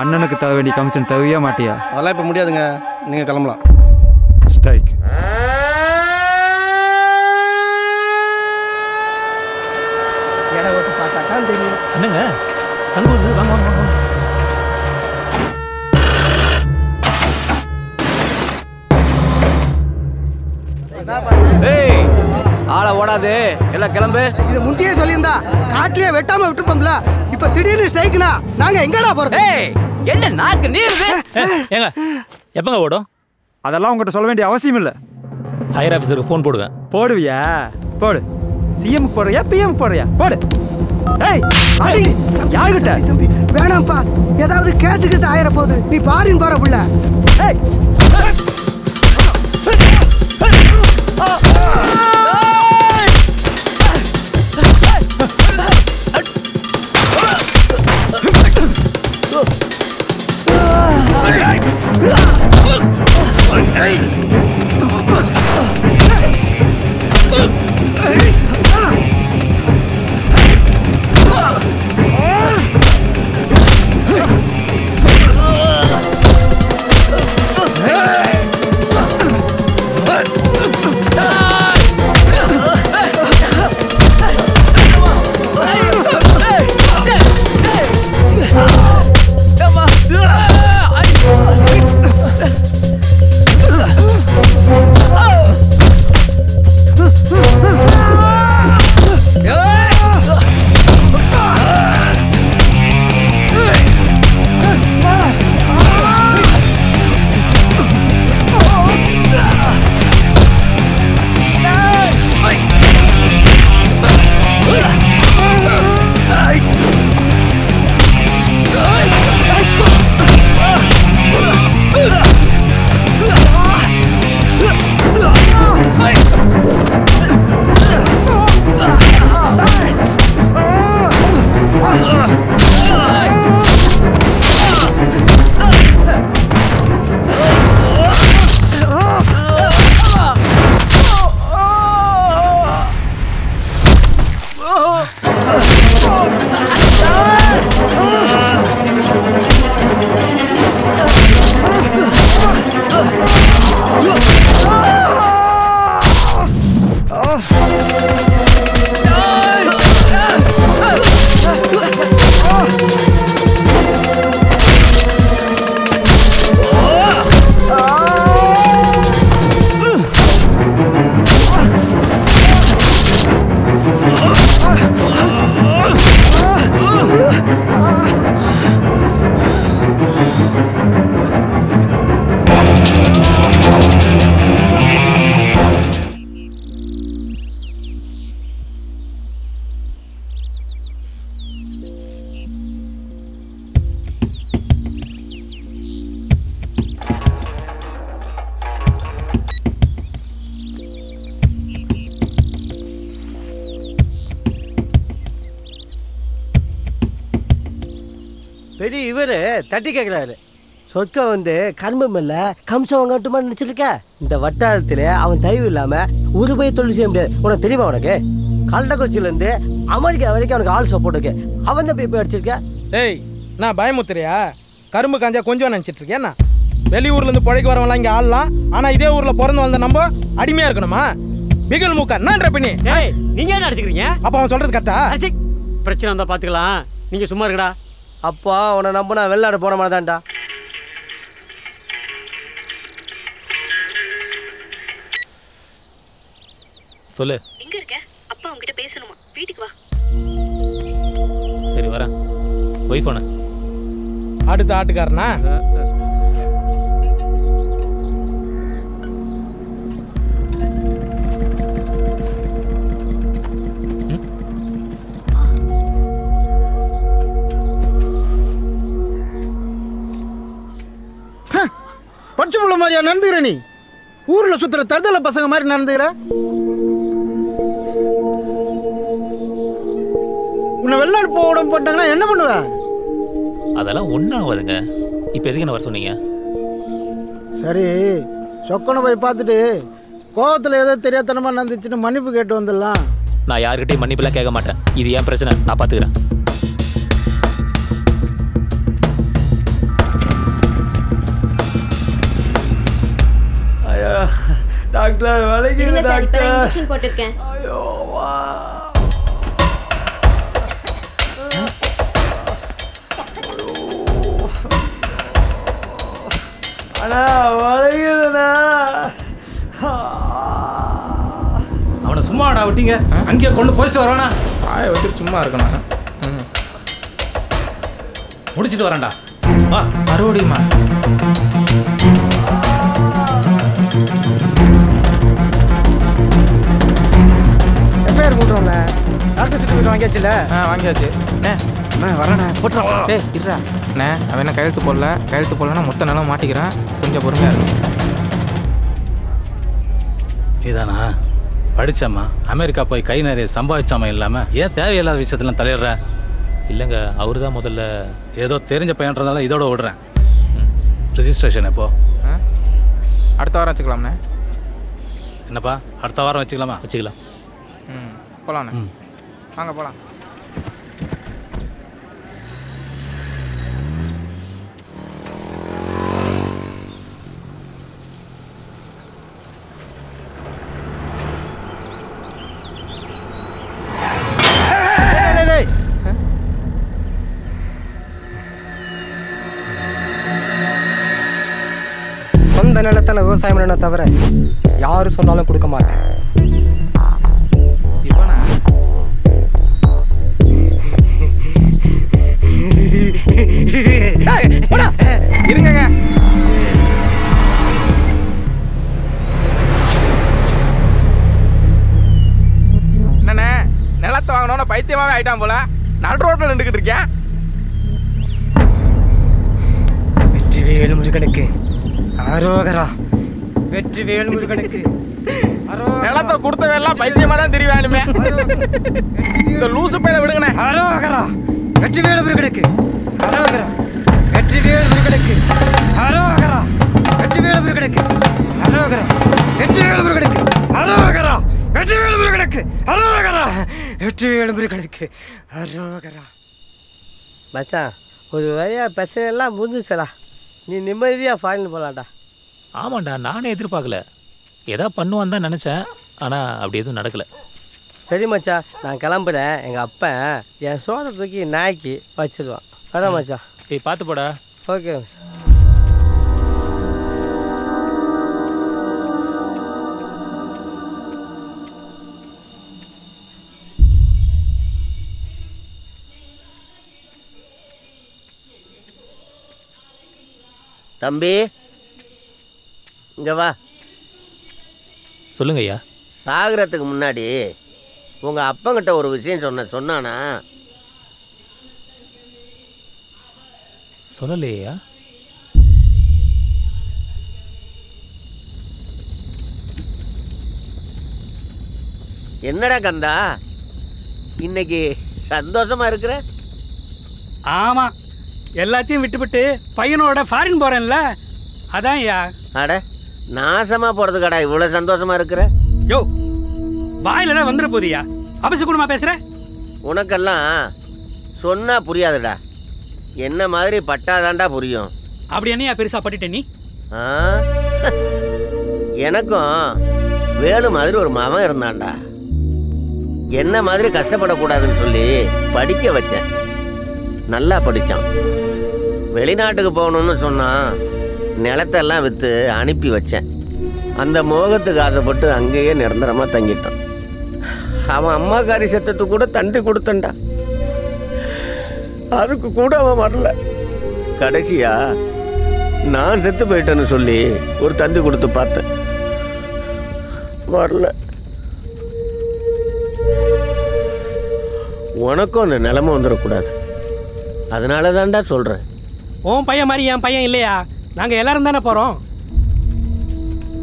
அண்ணனுக்கு தர வேண்டிய கமிஷன் தருவியா மாட்டியா? அதெல்லாம் இப்போ முடியாதுங்க. நீங்கள் கிளம்பலாம். ஸ்ட்ரைக் எடை ஓட்டு பார்த்தா தான் தெரியும். என்னங்க? சங்கூது வாங்க வாங்க ஆளை ஓடாது. எல்லாம் கிளம்பு. இது முந்தையே சொல்லியிருந்தா காட்டிலே வெட்டாம விட்டுப்போம்ல இப்ப திடீர்னு ஸ்ட்ரைக்னா நாங்க எங்கடா போறது? என்ன நாக்கு நீருது ஏங்க எப்பங்க ஓடும் அதெல்லாம் உங்ககிட்ட சொல்ல வேண்டிய அவசியம் இல்லை ஹையர் ஆஃபீஸருக்கு ஃபோன் போடுவேன் போடுவியா போடு சிஎம் போடுறியா பிஎம் போடுறியா போடு ஏய் அடி யாருகிட்ட தம்பி வேணாம்ப்பா ஏதாவது கேசு கேசு ஆயிர போகுது நீ பாரின் போற புள்ள ஏய் பெரிய இவரு தட்டி கேட்குறாரு சொர்க்கம் வந்து கர்மம் இல்ல கம்சம் வாங்கட்டுமா நினைச்சிருக்க? இந்த வட்டாரத்துல அவன் தயவு இல்லாம ஒரு போய் தொழில் செய்ய முடியாது. உனக்கு தெரியுமா உனக்கு? கள்ளக்குறிச்சியில இருந்து அமெரிக்கா வரைக்கும் அவனுக்கு ஆள் சப்போர்ட் இருக்கு. அவன் தான் போய் போய் அடிச்சிருக்க? டேய் நான் பயமுத்துறியா? கரும்பு காஞ்சா கொஞ்சம் நினச்சிட்டு இருக்கேன் நான் வெளியூர்ல இருந்து புழைக்கு வரவங்களாம் இங்கே ஆளலாம். ஆனா இதே ஊர்ல பிறந்து வந்த நம்ம அடிமையா இருக்கணுமா? பிகில் மூக்கா என்னன்ற பண்ணி? ஏய் நீங்க என்ன அடிச்சுக்கிறீங்க? அப்ப அவன் சொல்றது கரெக்டா பிரச்சனை வந்தா பாத்துக்கலாம். நீங்க சும்மா இருக்கடா அப்பா உன்னை நம்பினா வெளிநாடு போன மாதிரி தான்டா. சொல்லு. எங்க இருக்க? அப்பா உங்ககிட்ட பேசணுமா? வீட்டுக்கு வா. சரி வரேன். ஒய்ஃப் அடுத்த ஆட்டுக்காரனா? மாதிரியா நடந்துக்கிற நீ? ஊர்ல சுத்துற தருதல பசங்க மாதிரி நடந்துக்கிற? உன்னை வெளிநாடு போக உடம்பு போட்டாங்கன்னா என்ன பண்ணுவ? அதெல்லாம் ஒன்றும் ஆகாதுங்க. இப்போ எதுக்கு என்ன வர சொன்னீங்க? சரி சொக்கனை போய் பார்த்துட்டு கோவத்தில் ஏதோ தெரியாதனமா நடந்துச்சுன்னு மன்னிப்பு கேட்டு வந்துடலாம். நான் யாருக்கிட்டையும் மன்னிப்புலாம் கேட்க மாட்டேன். இது ஏன் பிரச்சனை. நான் பார்த்துக்கிறேன். டாக்டர் வலிக்குது டாக்டர் இன்ஜெக்ஷன் போட்டிருக்கேன். ஐயோ வா. அண்ணா வலிக்குதுண்ணா. அவனை சும்மாடா விட்டீங்க. அங்கேயே கொண்டு போயிட்டு வரானா ஆய வச்சுட்டு சும்மா இருக்கணும். முடிச்சிட்டு வரேன்டா. வா. மறுபடியுமா? Doctor certificate வாங்கியாச்சுல? ஆ வாங்கியாச்சு. அண்ணே. அண்ணா வரேண்ணா. போட்டுருவா டேய் இருடா. அண்ணே அவன் என்ன கையெழுத்து போடல? கையெழுத்து போடலன்னா மொத்த நிலம் மாட்டிக்கிறான். கொஞ்சம் பொறுமையாக இருக்கும் நீதானா? படிச்சாமா அமெரிக்கா போய் கை நிறைய சம்பாதிச்சாமா இல்லாம? ஏன் தேவையில்லாத விஷயத்துல தலையிடுற? இல்லைங்க அவர் தான் முதல்ல. ஏதோ தெரிஞ்ச பையன்றதால இதோட விடுறேன் ரிஜிஸ்ட்ரேஷன் எப்போ ஆ? அடுத்த வாரம் வச்சுக்கலாம்ண்ணே. என்னப்பா? அடுத்த வாரம் வச்சுக்கலாமா? வச்சுக்கலாம். ம் போகலாண்ணே வாங்க போகலாம் சொந்த நிலத்தில் விவசாயம் பண்ண தவிர யாரு சொன்னாலும் கொடுக்க மாட்டேன். இருங்கங்க. என்னண்ணே நிலத்தை வாங்கணும்னு பைத்தியமாவே ஆயிட்டான் போல. நடு ரோட்டில் நின்றுக்கிட்டு இருக்கேன் வெற்றி வேலு முருகனுக்கு. ஆரோகரா வெற்றி வேலு முருகனுக்கு நிலத்தை கொடுத்தவெல்லாம் பைத்தியமா தான் திரிவானுமே இந்த லூசு பையில விடுங்கண்ணே. ஆரோகரா வெற்றி வேலு முருகனுக்கு. ஆரோகரா வெற்றி வேலு முருகனுக்கு. ஆரோகரா வெற்றி வேலு முருகனுக்கு. ஆரோகரா வெற்றி வேலு முருகனுக்கு. ஆரோகரா வெற்றி வேலு முருகனுக்கு. ஆரோகரா வெற்றி வேலு முருகனுக்கு. ஆரோகரா மச்சான் ஒரு வழியா பிரச்சனை எல்லாம் முடிஞ்சிச்சடா நீ நிம்மதியாக ஃபாரின் போகலாம்டா ஆமாண்டா நானே எதிர்பார்க்கல. ஏதா பண்ணுவான்னு தான் நினச்சேன் ஆனால் அப்படி எதுவும் நடக்கலை. சரி மச்சான் நான் கிளம்புறேன். எங்கள் அப்பன் என் சோறை தூக்கி நாய்க்கு வச்சிருவான். அதான் மச்சான் ஏய் பார்த்து போடா. ஓகே தம்பி இங்க வா. சொல்லுங்க ஐயா சாகரத்துக்கு முன்னாடி உங்க அப்பங்கிட்ட ஒரு விஷயம் சொன்ன சொன்னானா? சொல்லலையா? என்னடா கந்தா? இன்னைக்கு சந்தோஷமா இருக்கிற? ஆமா. எல்லாத்தையும் விட்டுவிட்டு பையனோட ஃபாரின் போறேன்ல. அதான் ஐயா அட நாசமா போறதுக்கடா இவ்வளவு சந்தோஷமா இருக்கிற? யோ வாயில தான் வந்துட போதியா அபசகுணமா பேசுற? உனக்கெல்லாம் சொன்னா புரியாதுடா. என்ன மாதிரி பட்டாதான்டா புரியும். அப்படி என்னையா பெருசா பட்டுட்ட நீ? எனக்கும் வேலு மாதிரி ஒரு மகன் இருந்தான்டா. என்ன மாதிரி கஷ்டப்படக்கூடாதுன்னு சொல்லி படிக்க வச்சேன். நல்லா படித்தான் வெளிநாட்டுக்கு போகணும்னு சொன்னான் நிலத்தெல்லாம் விற்று அனுப்பி வச்சேன். அந்த மோகத்துக்கு ஆசைப்பட்டு அங்கேயே நிரந்தரமாக தங்கிட்டான். அவன் அம்மா காரி செத்தத்துக்கு கூட தண்டி கொடுத்தண்டா. அதுக்கு கூட அவன் வரல. கடைசியா நான் செத்து போயிட்டேன்னு சொல்லி ஒரு தந்தி கொடுத்து பார்த்தேன். வரல. உனக்கும் அந்த நிலைமை வந்துடக்கூடாது அதனால தான்டா சொல்கிறேன் உன் பையன் மாதிரி என் பையன் இல்லையா? நாங்க எல்லாரும் தானே போறோம்?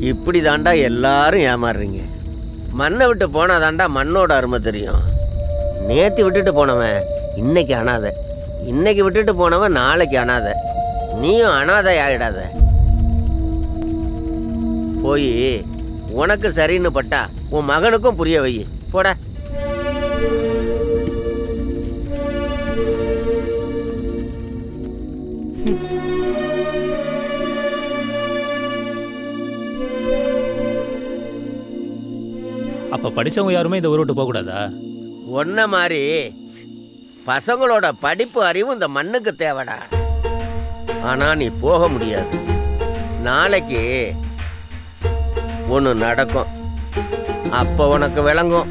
இப்படி தாண்டா எல்லாரும் ஏமாறுறீங்க. மண்ணை விட்டு போனால் தாண்டா மண்ணோட அருமை தெரியும். நேற்று விட்டுட்டு போனவன் இன்னைக்கு அனாதை. இன்னைக்கு விட்டுட்டு போனவன் நாளைக்கு அனாதை. நீயும் அனாதை ஆயிடாத. போய் உனக்கு சரின்னு பட்டா உன் மகனுக்கும் புரிய வை. போட. அப்ப படிச்சவங்க யாருமே இந்த ஊரை விட்டு போக கூடாதா ஒன்ன மாதிரி பசங்களோட படிப்பு அறிவும் இந்த மண்ணுக்கு தேவைடா. ஆனா நீ போக முடியாது. நாளைக்கு ஒன்று நடக்கும். அப்போ உனக்கு விளங்கும்.